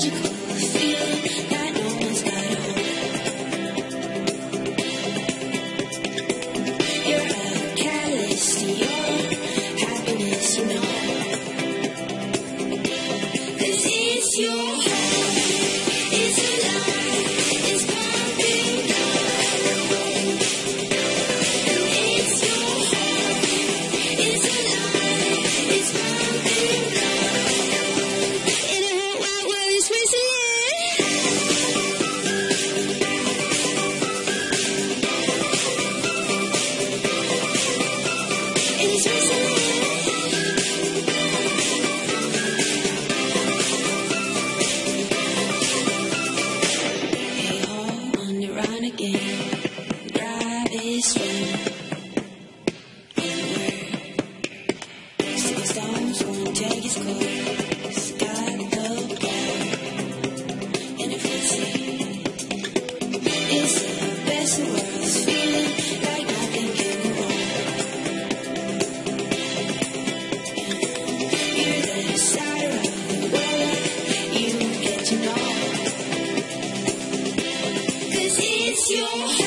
cidade you.